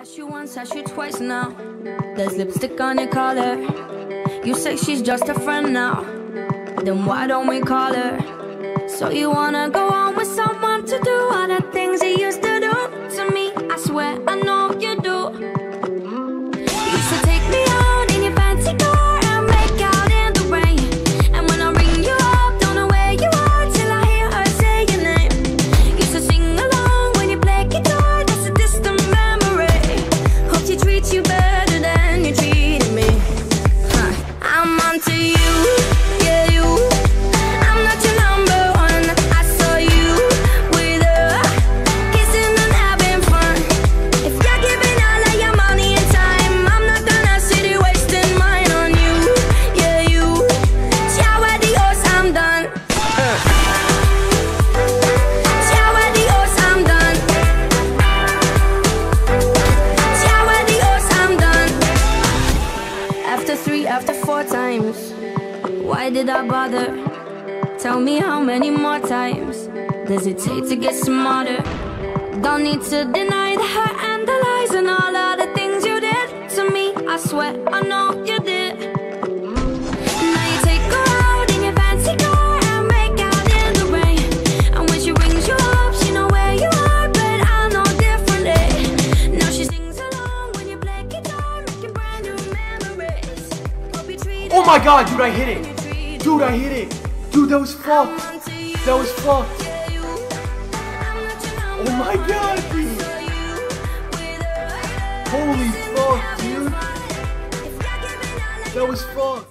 Ask you once, ask you twice now. There's lipstick on your collar. You say she's just a friend now. Then why don't we call her? So you wanna go on? four times. Why did I bother? Tell me how many more times does it take to get smarter? Don't need to deny the hurt and the lies and all of the things you did to me. I swear I know Oh my god, dude, I hit it. Dude, I hit it. Dude, that was fucked. That was fucked. Oh my god, dude. Holy fuck, dude. That was fucked.